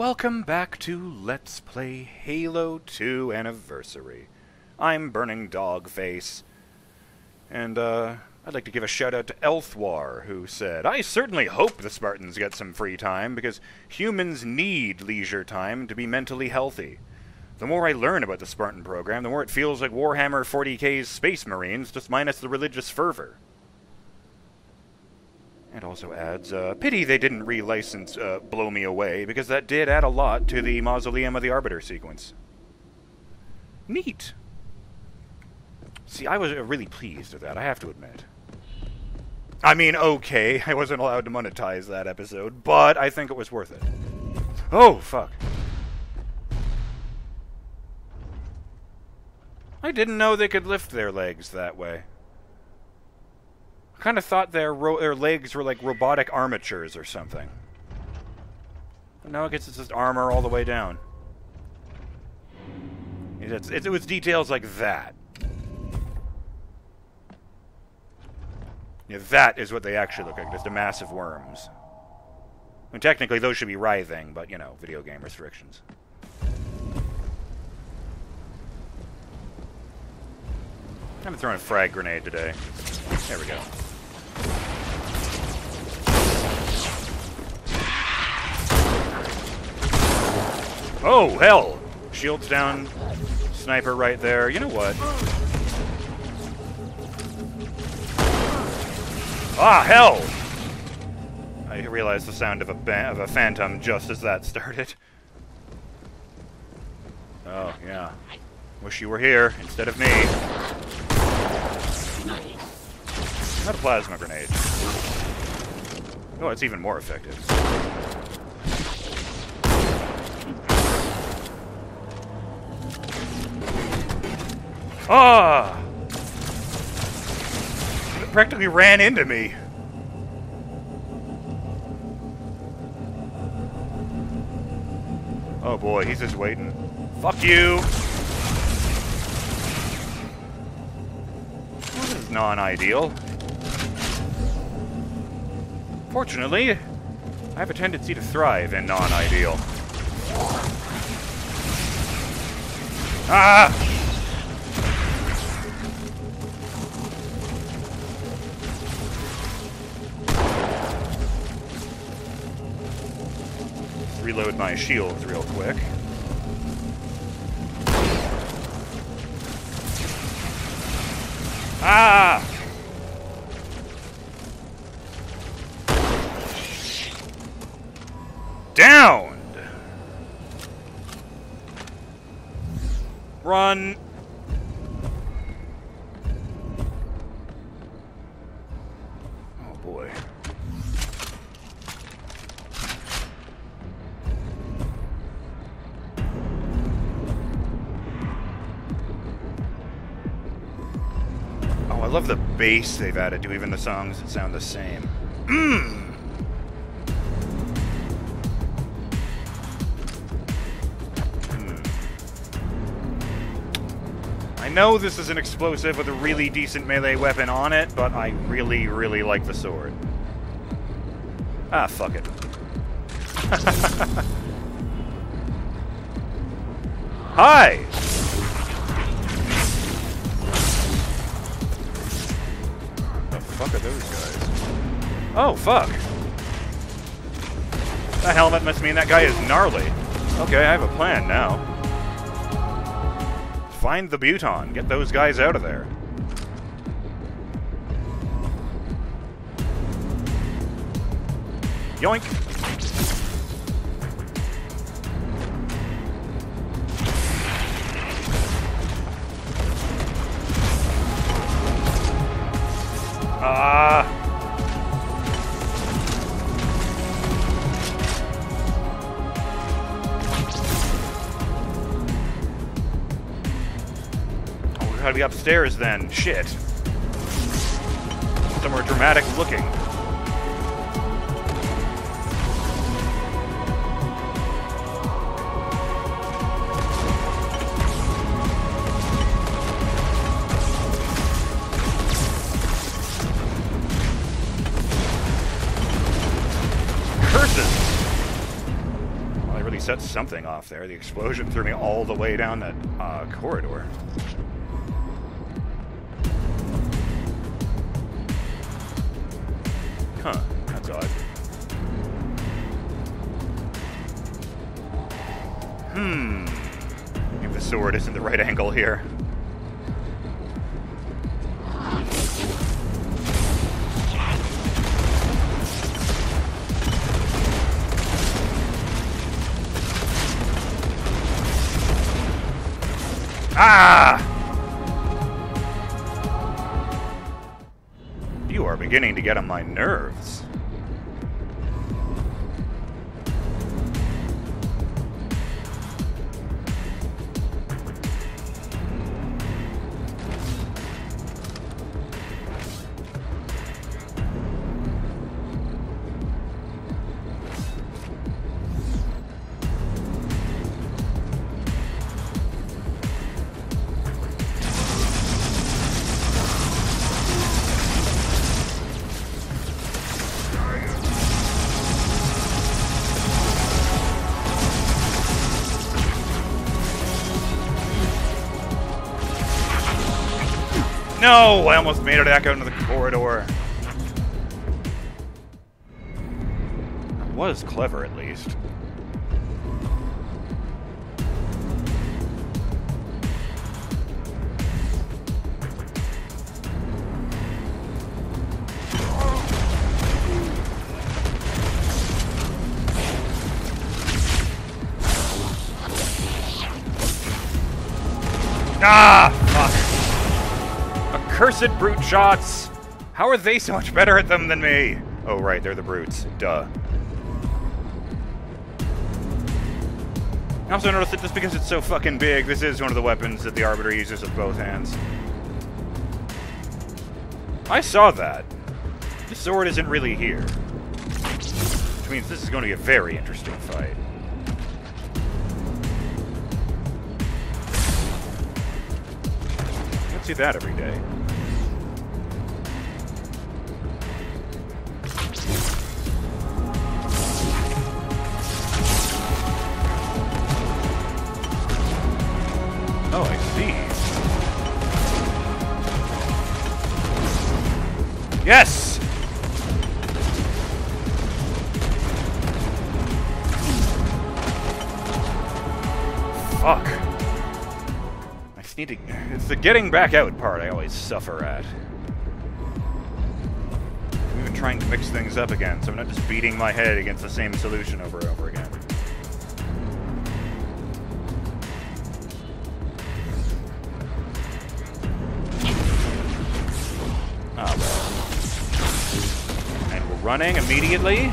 Welcome back to Let's Play Halo 2 Anniversary. I'm Burning Dogface, and uh, I'd like to give a shout out to Elthwar, who said, I certainly hope the Spartans get some free time, because humans need leisure time to be mentally healthy. The more I learn about the Spartan program, the more it feels like Warhammer 40k's Space Marines, just minus the religious fervor. And also adds, uh, pity they didn't relicense uh, Blow Me Away, because that did add a lot to the Mausoleum of the Arbiter sequence. Neat. See, I was uh, really pleased with that, I have to admit. I mean, okay, I wasn't allowed to monetize that episode, but I think it was worth it. Oh, fuck. I didn't know they could lift their legs that way. I kind of thought their their legs were like robotic armatures or something. But no, I guess it's just armor all the way down. It's, it's, it was details like that. Yeah, that is what they actually look like, just a massive worms. I mean, technically, those should be writhing, but, you know, video game restrictions. I'm throwing a frag grenade today. There we go. Oh, hell! Shields down, sniper right there. You know what? Ah, hell! I realized the sound of a of a phantom just as that started. Oh, yeah. Wish you were here instead of me. Not a plasma grenade. Oh, it's even more effective. Ah! It practically ran into me. Oh boy, he's just waiting. Fuck you! This is non-ideal. Fortunately, I have a tendency to thrive in non-ideal. Ah! Reload my shields real quick. Ah! Downed! Run! Bass they've added to even the songs that sound the same. Mmm! I know this is an explosive with a really decent melee weapon on it, but I really, really like the sword. Ah, fuck it. Hi! Fuck are those guys? Oh, fuck. That helmet must mean that guy is gnarly. Okay, I have a plan now. Find the Buton. Get those guys out of there. Yoink! Gotta be upstairs then. Shit. Somewhere dramatic looking. Set something off there. The explosion threw me all the way down that uh, corridor. Hmm. The sword isn't the right angle here. Ah! You are beginning to get on my nerves. No! I almost made it back out into the corridor. That was clever, at least. Ah! Fuck. Brute shots! How are they so much better at them than me? Oh, right, they're the brutes. Duh. I also noticed that just because it's so fucking big, this is one of the weapons that the Arbiter uses with both hands. I saw that. The sword isn't really here. Which means this is going to be a very interesting fight. You don't see that every day. Fuck. I just need to... It's the getting back out part I always suffer at. I'm even trying to mix things up again, so I'm not just beating my head against the same solution over and over again. Ah, well. And we're running immediately.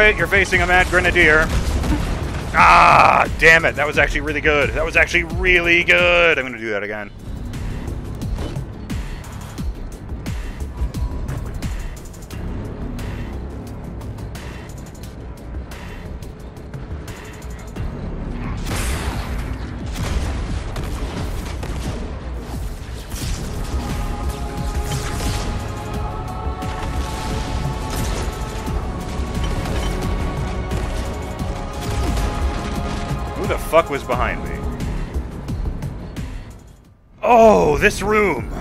You're facing a mad grenadier. Ah, damn it. That was actually really good. That was actually really good. I'm going to do that again. Fuck was behind me? Oh, this room!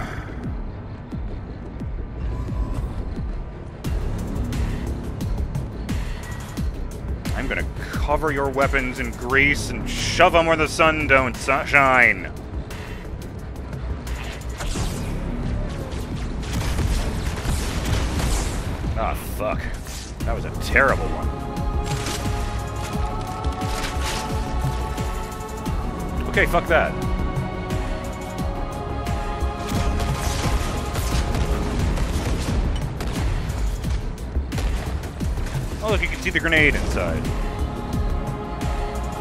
I'm gonna cover your weapons in grease and shove them where the sun don't su- shine. Ah, fuck. That was a terrible one. Okay, fuck that. Oh, look, you can see the grenade inside.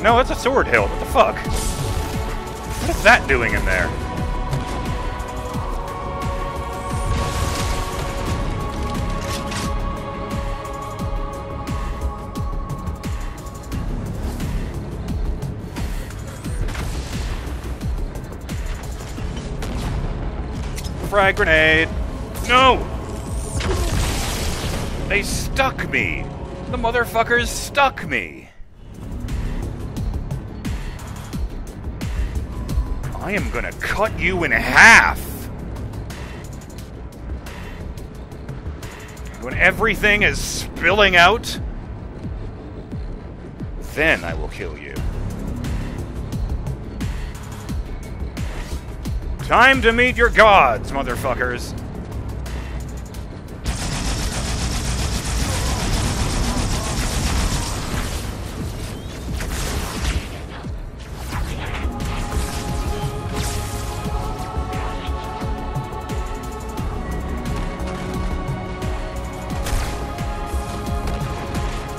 No, that's a sword hilt. What the fuck? What is that doing in there? Frag grenade. No! They stuck me. The motherfuckers stuck me. I am gonna cut you in half. When everything is spilling out, then I will kill you. Time to meet your gods, motherfuckers.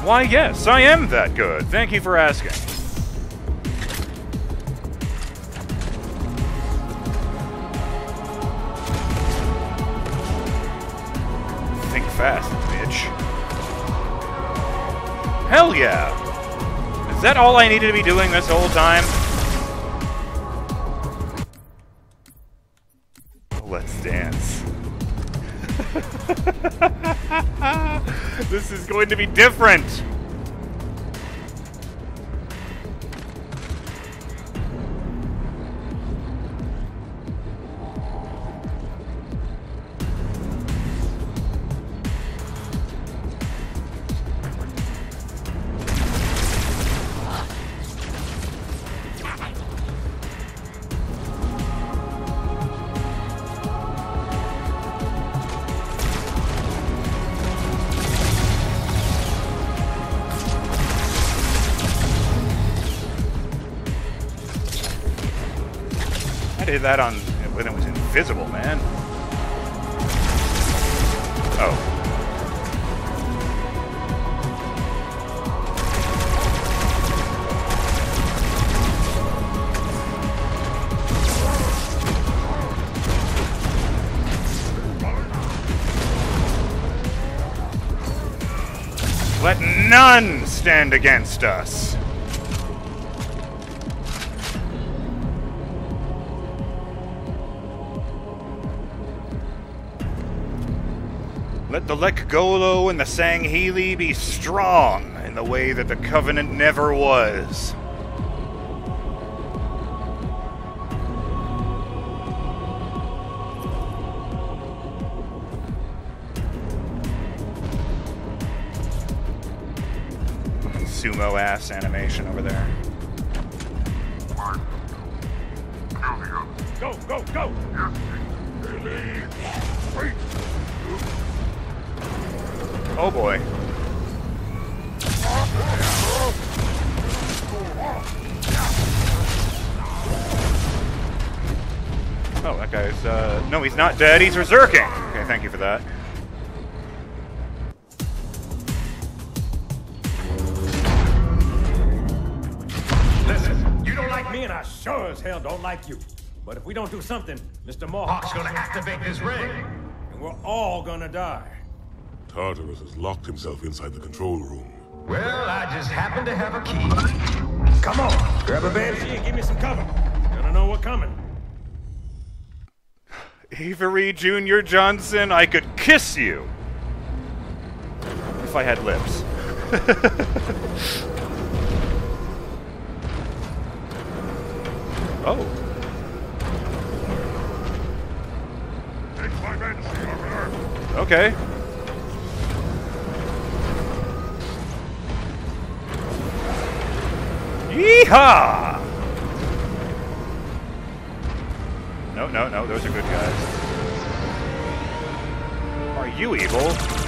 Why, yes, I am that good. Thank you for asking. Fast, bitch. Hell yeah! Is that all I needed to be doing this whole time? Let's dance. this is going to be different! Did that on when it was invisible, man. Oh. Let none stand against us. Let the Lekgolo and the Sangheili be strong in the way that the Covenant never was. Sumo ass animation over there. Go, go, go! Oh boy. Oh, that guy's, uh, no, he's not dead, he's resurking! Okay, thank you for that. Listen, you don't like me and I sure as hell don't like you. But if we don't do something, Mr. Mohawk's gonna activate this ring. And we're all gonna die. Tartarus has locked himself inside the control room. Well, I just happen to have a key. Come on, grab a banshee and give me some cover. Gonna know what's coming. Avery Jr. Johnson, I could kiss you! If I had lips. oh. Take my banshee, Arbiter! Okay. Yeehaw! No, no, no, those are good guys. Are you evil?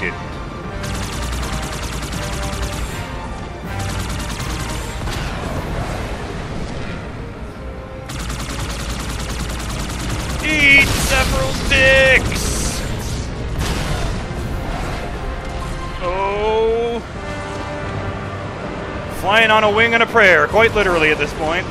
Didn't. Eat several dicks! Oh. Flying on a wing and a prayer, quite literally at this point.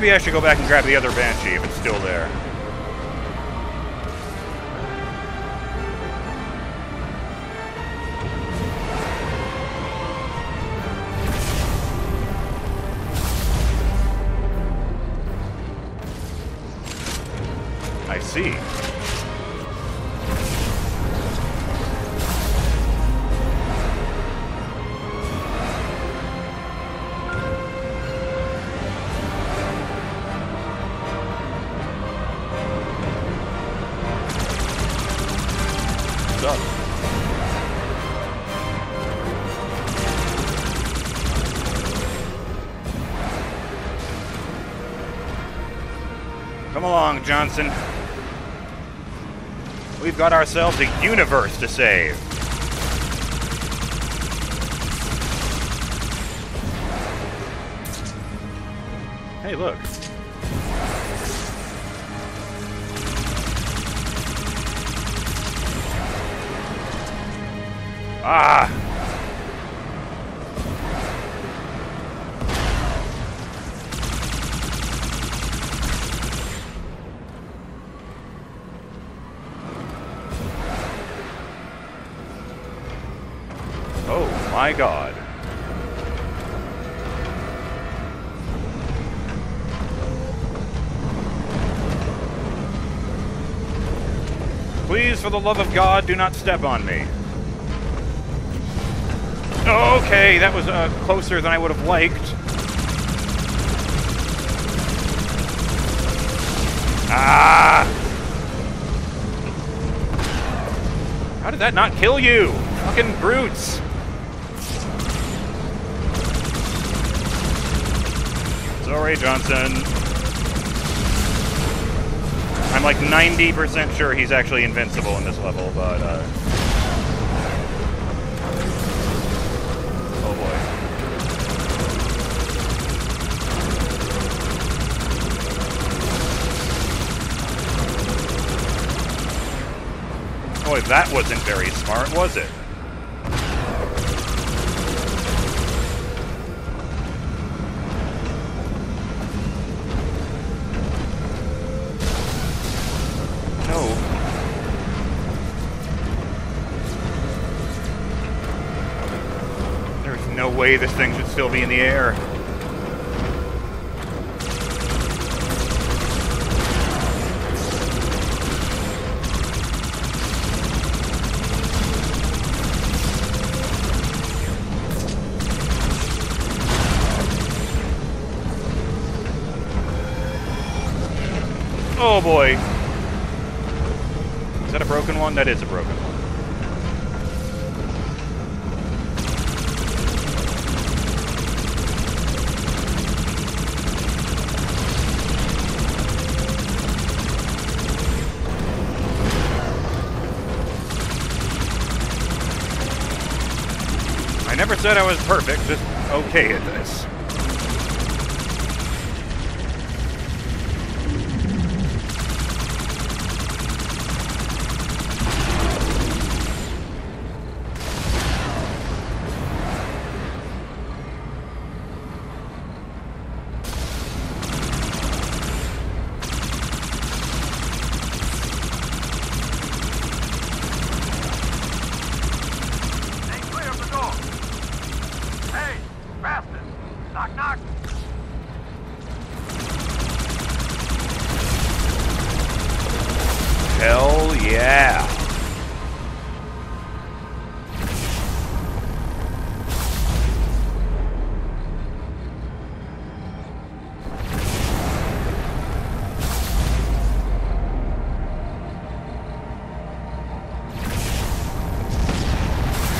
Maybe I should go back and grab the other Banshee if it's still there. I see. Johnson. We've got ourselves a universe to save. Hey, look. Ah! My god. Please, for the love of God, do not step on me. Okay, that was uh, closer than I would have liked. Ah! How did that not kill you? Fucking brutes! Sorry, Johnson. I'm like 90% sure he's actually invincible in this level, but, uh... Oh boy. Boy, that wasn't very smart, was it? Way this thing should still be in the air. Oh boy. Is that a broken one? That is a broken one. I never said I was perfect, just okay at this. Yeah!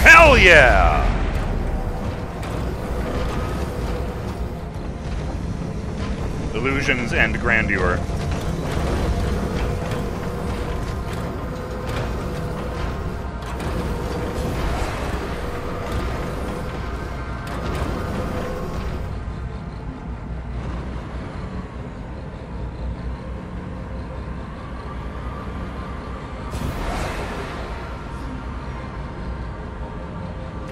Hell yeah! Illusions and grandeur.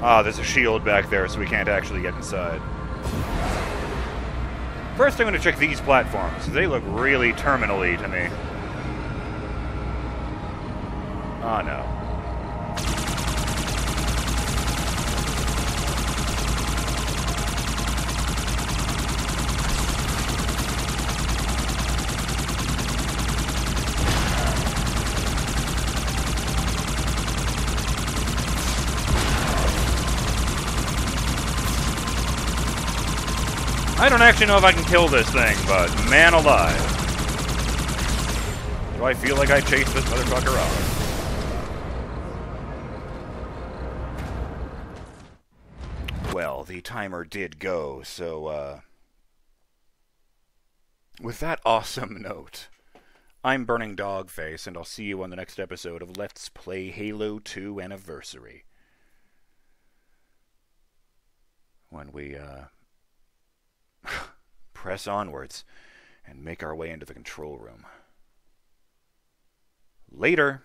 Ah, there's a shield back there, so we can't actually get inside. First, I'm going to check these platforms. They look really terminally to me. Ah, no. I don't actually know if I can kill this thing, but man alive. Do I feel like I chased this motherfucker off? Well, the timer did go, so, uh... With that awesome note, I'm Burning Dogface, and I'll see you on the next episode of Let's Play Halo 2 Anniversary. When we, uh press onwards and make our way into the control room. Later.